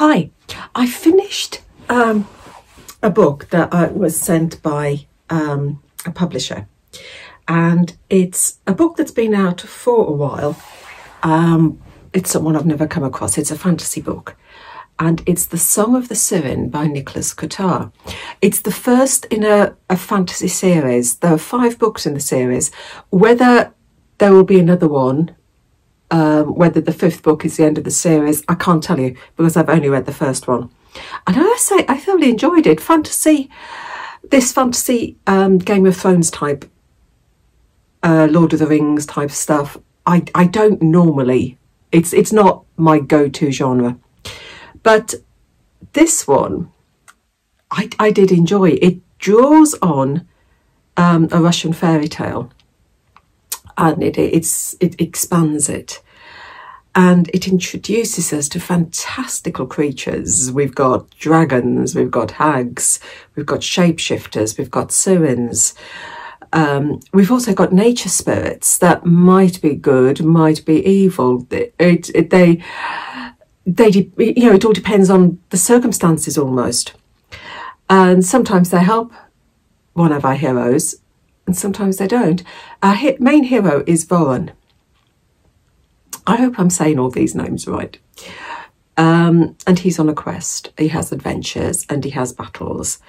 Hi, I finished um, a book that uh, was sent by um, a publisher, and it's a book that's been out for a while. Um, it's someone I've never come across. It's a fantasy book, and it's The Song of the Sirin by Nicholas Kotar. It's the first in a, a fantasy series. There are five books in the series. Whether there will be another one um, whether the fifth book is the end of the series, I can't tell you because I've only read the first one. And I must say, I thoroughly enjoyed it. Fantasy, this fantasy um, Game of Thrones type, uh, Lord of the Rings type stuff. I I don't normally. It's it's not my go-to genre, but this one, I I did enjoy. It draws on um, a Russian fairy tale and it, it's, it expands it. And it introduces us to fantastical creatures. We've got dragons, we've got hags, we've got shapeshifters, we've got sirens. Um, we've also got nature spirits that might be good, might be evil. It, it, they, they, you know, it all depends on the circumstances almost. And sometimes they help one of our heroes, and sometimes they don't. Our main hero is Voron. I hope I'm saying all these names right. Um, and he's on a quest. He has adventures and he has battles.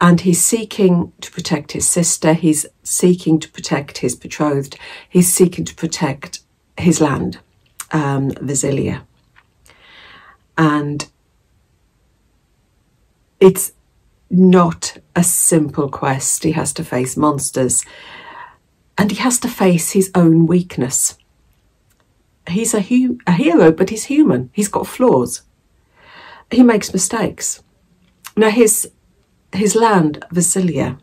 And he's seeking to protect his sister. He's seeking to protect his betrothed. He's seeking to protect his land, um, Vasilia. And it's not a simple quest. He has to face monsters and he has to face his own weakness. He's a, a hero, but he's human. He's got flaws. He makes mistakes. Now, his, his land, Vasilia,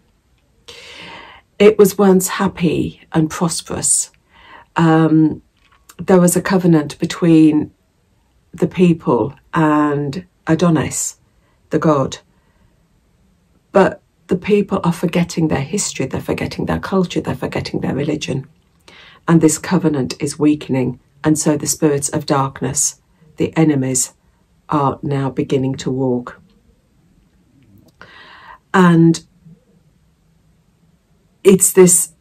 it was once happy and prosperous. Um, there was a covenant between the people and Adonis, the god. But the people are forgetting their history, they're forgetting their culture, they're forgetting their religion. And this covenant is weakening. And so the spirits of darkness, the enemies, are now beginning to walk. And it's this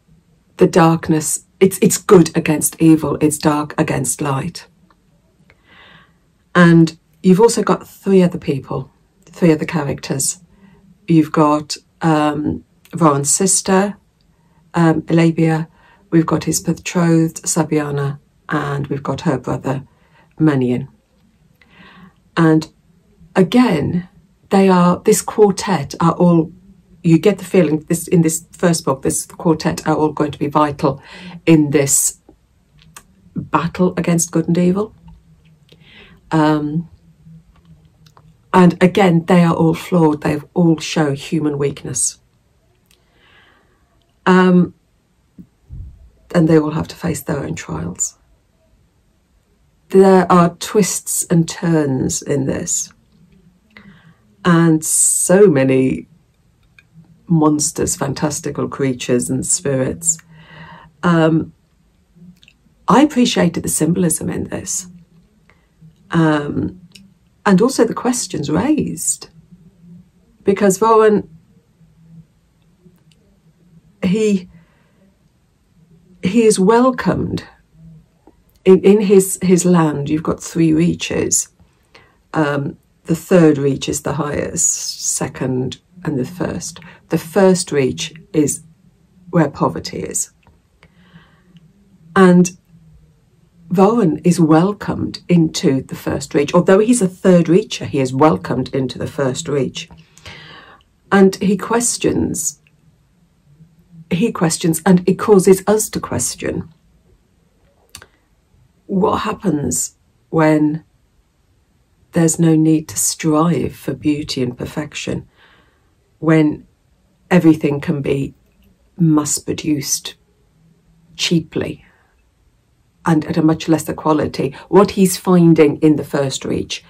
the darkness, it's it's good against evil, it's dark against light. And you've also got three other people, three other characters You've got um, sister, um, Elabia. We've got his betrothed, Sabiana, and we've got her brother, Mannion. And again, they are, this quartet are all, you get the feeling this in this first book, this quartet are all going to be vital in this battle against good and evil. Um, and again, they are all flawed. They all show human weakness. Um, and they all have to face their own trials. There are twists and turns in this. And so many monsters, fantastical creatures and spirits. Um, I appreciated the symbolism in this. Um, and also the questions raised. Because Voron, he, he is welcomed in, in his, his land. You've got three reaches. Um, the third reach is the highest, second, and the first. The first reach is where poverty is. And Voron is welcomed into the first reach. Although he's a third reacher, he is welcomed into the first reach. And he questions, he questions, and it causes us to question what happens when there's no need to strive for beauty and perfection, when everything can be mass produced cheaply and at a much lesser quality. What he's finding in the first reach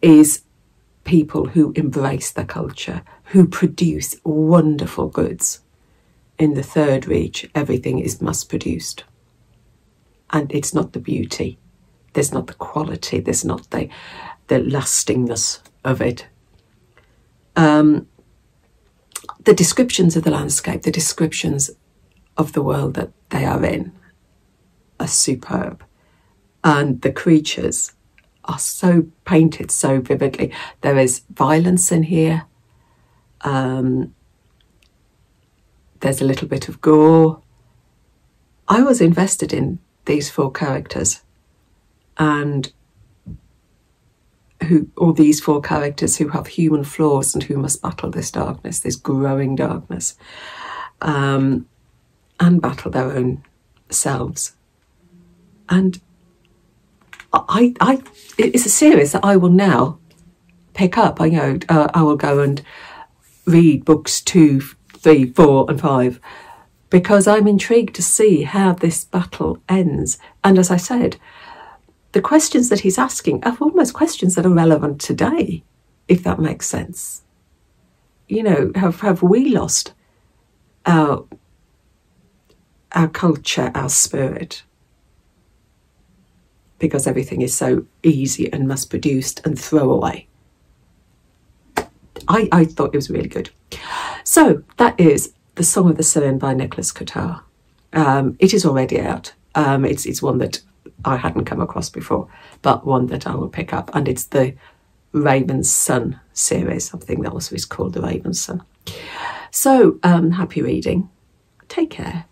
is people who embrace the culture, who produce wonderful goods. In the third reach, everything is mass produced. And it's not the beauty, there's not the quality, there's not the the lastingness of it. Um, the descriptions of the landscape, the descriptions of the world that they are in, are superb. And the creatures are so painted so vividly. There is violence in here. Um, there's a little bit of gore. I was invested in these four characters and who or these four characters who have human flaws and who must battle this darkness, this growing darkness, um, and battle their own selves. And I, I, it's a series that I will now pick up. I know uh, I will go and read books two, three, four, and five because I'm intrigued to see how this battle ends. And as I said, the questions that he's asking are almost questions that are relevant today, if that makes sense. You know, have, have we lost our, our culture, our spirit? Because everything is so easy and mass produced and throwaway. I, I thought it was really good. So that is The Song of the Sirin by Nicholas Kotar. Um, it is already out. Um, it's, it's one that I hadn't come across before, but one that I will pick up. And it's the Raven's Son series. I think that also is called The Raven's Son. So um, happy reading. Take care.